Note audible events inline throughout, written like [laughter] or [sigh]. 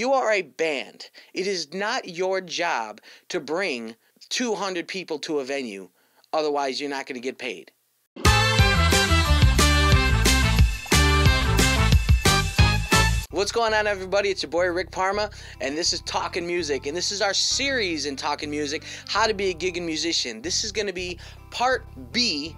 You are a band. It is not your job to bring 200 people to a venue. Otherwise, you're not going to get paid. What's going on, everybody? It's your boy Rick Parma, and this is Talking Music. And this is our series in Talking Music How to Be a Gigging Musician. This is going to be part B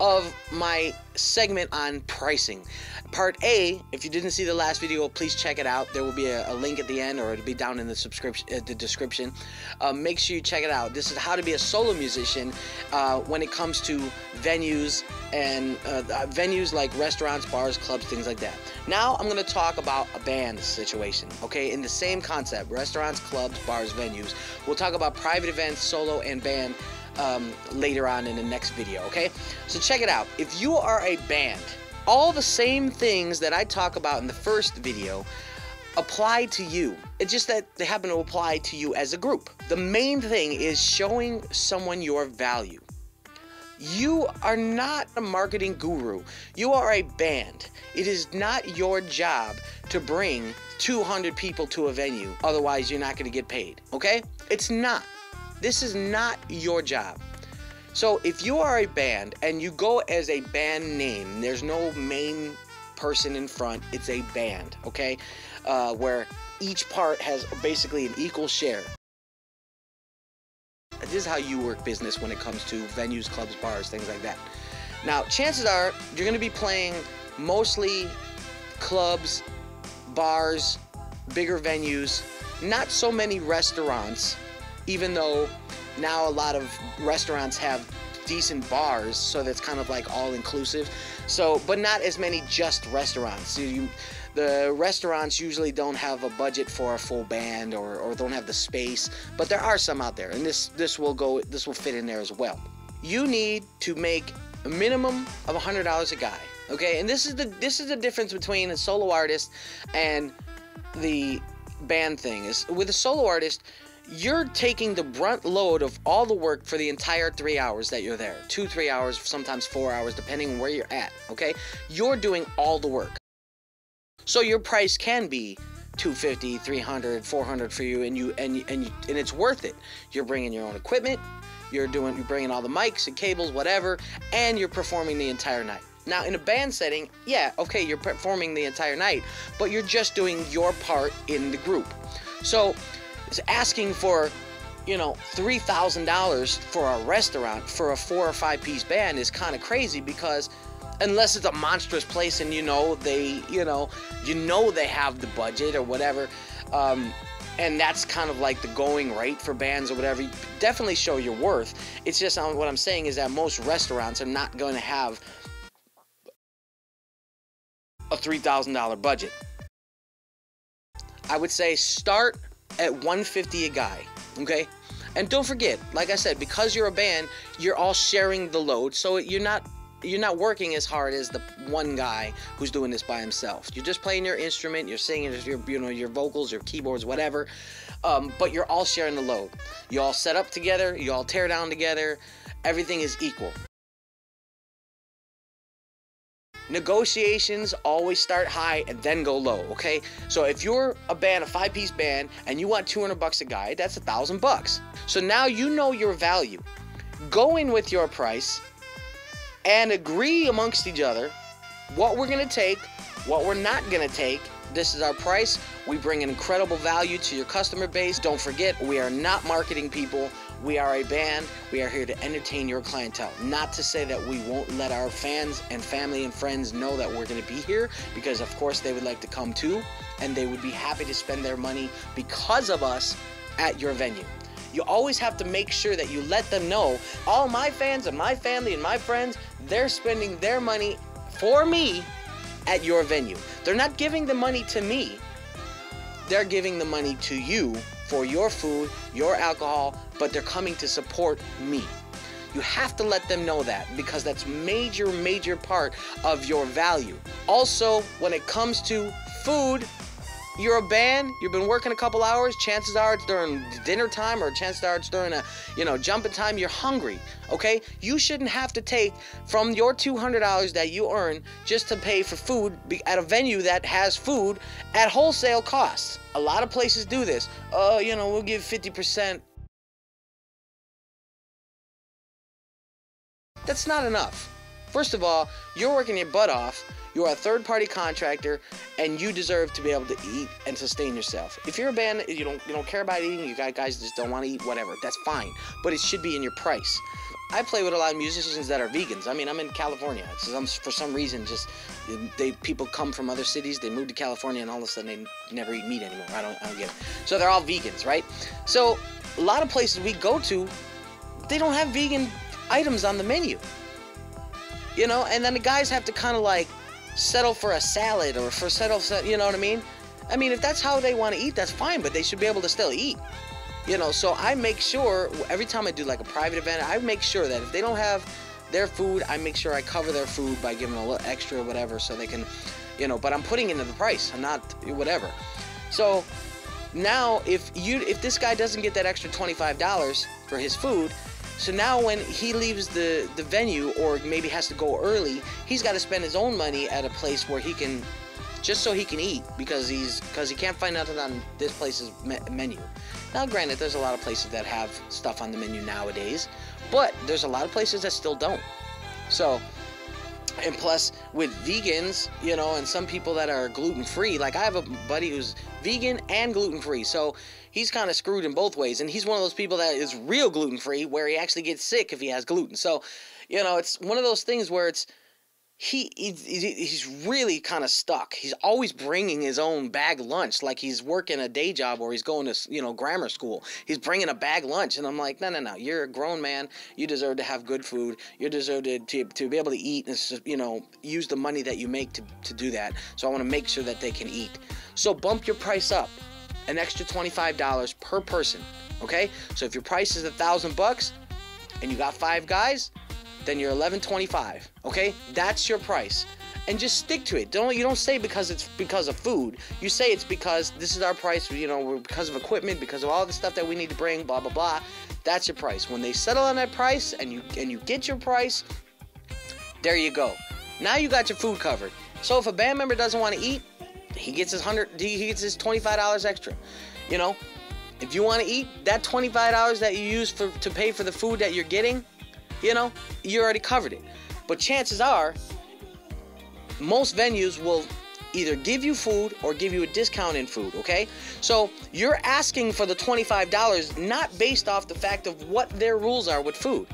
of my segment on pricing. Part A, if you didn't see the last video, please check it out. There will be a, a link at the end, or it'll be down in the subscription, uh, the description. Uh, make sure you check it out. This is how to be a solo musician uh, when it comes to venues and uh, venues like restaurants, bars, clubs, things like that. Now I'm going to talk about a band situation. Okay, in the same concept: restaurants, clubs, bars, venues. We'll talk about private events, solo, and band. Um, later on in the next video, okay? So check it out. If you are a band, all the same things that I talk about in the first video apply to you. It's just that they happen to apply to you as a group. The main thing is showing someone your value. You are not a marketing guru. You are a band. It is not your job to bring 200 people to a venue. Otherwise, you're not going to get paid. Okay? It's not. This is not your job. So if you are a band and you go as a band name, there's no main person in front, it's a band, okay? Uh, where each part has basically an equal share. This is how you work business when it comes to venues, clubs, bars, things like that. Now, chances are you're going to be playing mostly clubs, bars, bigger venues, not so many restaurants even though now a lot of restaurants have decent bars, so that's kind of like all inclusive. So, but not as many just restaurants. You, the restaurants usually don't have a budget for a full band or, or don't have the space, but there are some out there, and this this will go this will fit in there as well. You need to make a minimum of hundred dollars a guy. Okay, and this is the this is the difference between a solo artist and the band thing. Is with a solo artist, you're taking the brunt load of all the work for the entire three hours that you're there. Two, three hours, sometimes four hours, depending on where you're at, okay? You're doing all the work. So your price can be 250 300 400 for you and you and and you, and it's worth it you're bringing your own equipment you're doing you're bringing all the mics and cables whatever and you're performing the entire night now in a band setting yeah okay you're performing the entire night but you're just doing your part in the group so is asking for you know $3000 for a restaurant for a four or five piece band is kind of crazy because unless it's a monstrous place and you know they you know you know they have the budget or whatever um, and that's kind of like the going rate for bands or whatever you definitely show your worth. It's just um, what i'm saying is that most restaurants are not going to have a $3000 budget. I would say start at 150 a guy. Okay? And don't forget, like I said, because you're a band, you're all sharing the load. So you're not you're not working as hard as the one guy who's doing this by himself. You're just playing your instrument, you're singing your you know your vocals, your keyboards, whatever. Um, but you're all sharing the load. You all set up together, you all tear down together. Everything is equal. Negotiations always start high and then go low, okay? So if you're a band, a five-piece band, and you want 200 bucks a guy, that's a thousand bucks. So now you know your value. Go in with your price and agree amongst each other what we're gonna take, what we're not gonna take. This is our price. We bring an incredible value to your customer base. Don't forget, we are not marketing people. We are a band. We are here to entertain your clientele. Not to say that we won't let our fans and family and friends know that we're going to be here because, of course, they would like to come too and they would be happy to spend their money because of us at your venue. You always have to make sure that you let them know all my fans and my family and my friends, they're spending their money for me at your venue. They're not giving the money to me, they're giving the money to you for your food, your alcohol, but they're coming to support me. You have to let them know that because that's major, major part of your value. Also, when it comes to food, you're a band, you've been working a couple hours, chances are it's during dinner time or chances are it's during a, you know, jumping time, you're hungry, okay? You shouldn't have to take from your $200 that you earn just to pay for food at a venue that has food at wholesale costs. A lot of places do this. Oh, you know, we'll give 50%. That's not enough. First of all, you're working your butt off you are a third party contractor and you deserve to be able to eat and sustain yourself. If you're a band, you don't you don't care about eating, you got guys just don't want to eat, whatever. That's fine. But it should be in your price. I play with a lot of musicians that are vegans. I mean, I'm in California. For some reason, just they people come from other cities, they move to California, and all of a sudden they never eat meat anymore. I don't, I don't get it. So they're all vegans, right? So a lot of places we go to, they don't have vegan items on the menu. You know, and then the guys have to kind of like settle for a salad or for settle, you know what I mean? I mean, if that's how they want to eat, that's fine, but they should be able to still eat. You know, so I make sure every time I do like a private event, I make sure that if they don't have their food, I make sure I cover their food by giving a little extra or whatever so they can, you know, but I'm putting into the price. I'm not whatever. So now if you if this guy doesn't get that extra $25 for his food, so now when he leaves the, the venue or maybe has to go early, he's got to spend his own money at a place where he can just so he can eat because he's because he can't find nothing on this place's me- menu. Now, granted, there's a lot of places that have stuff on the menu nowadays, but there's a lot of places that still don't. So, and plus with vegans, you know, and some people that are gluten free, like I have a buddy who's vegan and gluten free, so he's kind of screwed in both ways. And he's one of those people that is real gluten free, where he actually gets sick if he has gluten. So, you know, it's one of those things where it's he, he he's really kind of stuck. He's always bringing his own bag lunch, like he's working a day job or he's going to you know grammar school. He's bringing a bag lunch, and I'm like, no, no, no. You're a grown man. You deserve to have good food. You deserve to to, to be able to eat and you know use the money that you make to to do that. So I want to make sure that they can eat. So bump your price up, an extra twenty five dollars per person. Okay. So if your price is a thousand bucks, and you got five guys, then you're 11.25. Okay, that's your price, and just stick to it. Don't you don't say because it's because of food. You say it's because this is our price. You know, because of equipment, because of all the stuff that we need to bring. Blah blah blah. That's your price. When they settle on that price, and you and you get your price, there you go. Now you got your food covered. So if a band member doesn't want to eat, he gets his hundred. He gets his twenty-five dollars extra. You know, if you want to eat, that twenty-five dollars that you use for to pay for the food that you're getting, you know, you already covered it. But chances are, most venues will either give you food or give you a discount in food, okay? So you're asking for the $25 not based off the fact of what their rules are with food.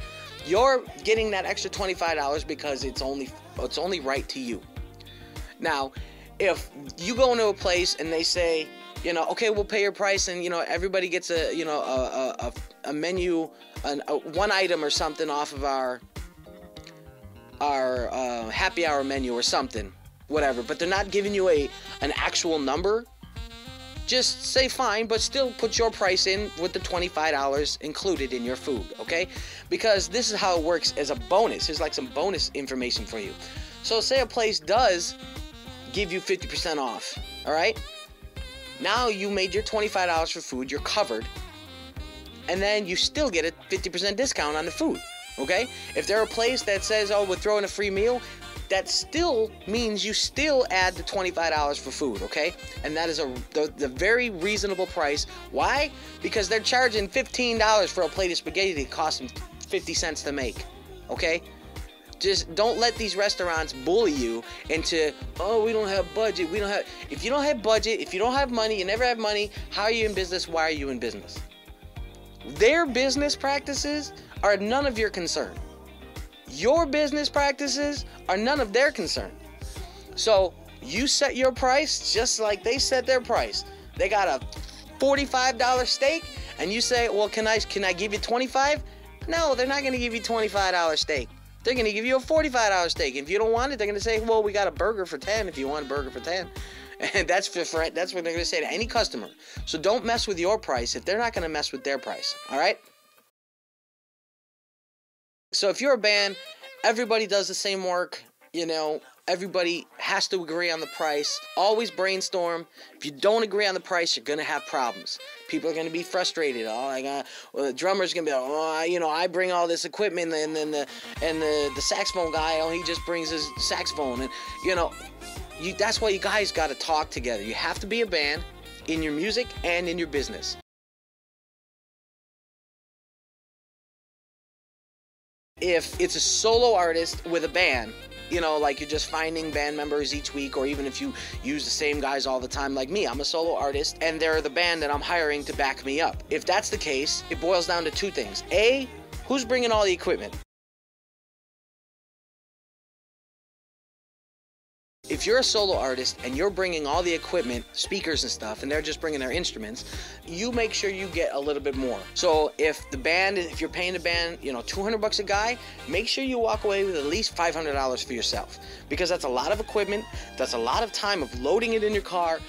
You're getting that extra $25 because it's only it's only right to you. Now, if you go into a place and they say, you know, okay, we'll pay your price, and you know, everybody gets a, you know, a, a, a menu, an, a, one item or something off of our our uh, happy hour menu or something, whatever. But they're not giving you a an actual number. Just say fine, but still put your price in with the $25 included in your food, okay? Because this is how it works as a bonus. Here's like some bonus information for you. So, say a place does give you 50% off, all right? Now you made your $25 for food, you're covered, and then you still get a 50% discount on the food. Okay? If they're a place that says, oh, we're throwing a free meal, that still means you still add the $25 for food, okay? And that is a the, the very reasonable price. Why? Because they're charging $15 for a plate of spaghetti that costs them 50 cents to make. Okay? Just don't let these restaurants bully you into, oh, we don't have budget. We don't have. If you don't have budget, if you don't have money, you never have money, how are you in business? Why are you in business? Their business practices are none of your concern. Your business practices are none of their concern. So you set your price just like they set their price. They got a $45 steak, and you say, well, can I can I give you 25? No, they're not gonna give you $25 steak. They're going to give you a $45 steak. If you don't want it, they're going to say, well, we got a burger for 10 if you want a burger for 10. And [laughs] that's for, for that's what they're going to say to any customer. So don't mess with your price if they're not going to mess with their price. All right? So if you're a band, everybody does the same work, you know, Everybody has to agree on the price. Always brainstorm. If you don't agree on the price, you're gonna have problems. People are gonna be frustrated. Oh, like, uh, well, the drummer's gonna be, like, oh, you know, I bring all this equipment, and then the and the the saxophone guy, oh, he just brings his saxophone, and you know, you. That's why you guys got to talk together. You have to be a band in your music and in your business. If it's a solo artist with a band, you know, like you're just finding band members each week, or even if you use the same guys all the time, like me, I'm a solo artist, and they're the band that I'm hiring to back me up. If that's the case, it boils down to two things. A, who's bringing all the equipment? If you're a solo artist and you're bringing all the equipment, speakers and stuff, and they're just bringing their instruments, you make sure you get a little bit more. So if the band, if you're paying the band, you know, 200 bucks a guy, make sure you walk away with at least $500 for yourself because that's a lot of equipment. That's a lot of time of loading it in your car,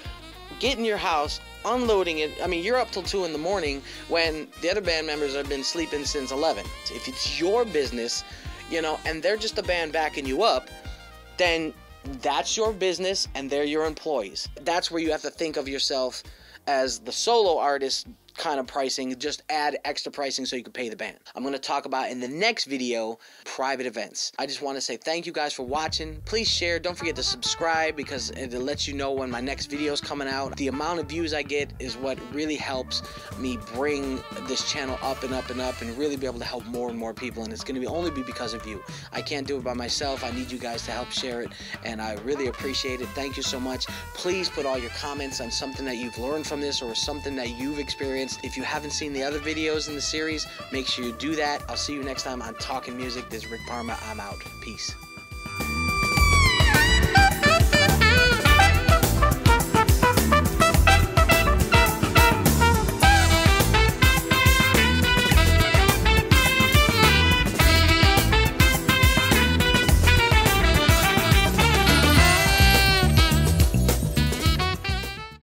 getting your house, unloading it. I mean, you're up till 2 in the morning when the other band members have been sleeping since 11. If it's your business, you know, and they're just a band backing you up, then that's your business and they're your employees. That's where you have to think of yourself as the solo artist kind of pricing, just add extra pricing so you can pay the band. I'm going to talk about in the next video private events. I just want to say thank you guys for watching. Please share. Don't forget to subscribe because it lets you know when my next video is coming out. The amount of views I get is what really helps me bring this channel up and up and up and really be able to help more and more people. And it's going to be only be because of you. I can't do it by myself. I need you guys to help share it. And I really appreciate it. Thank you so much. Please put all your comments on something that you've learned from this or something that you've experienced if you haven't seen the other videos in the series, make sure you do that. I'll see you next time on Talking Music. This is Rick Parma. I'm out. Peace.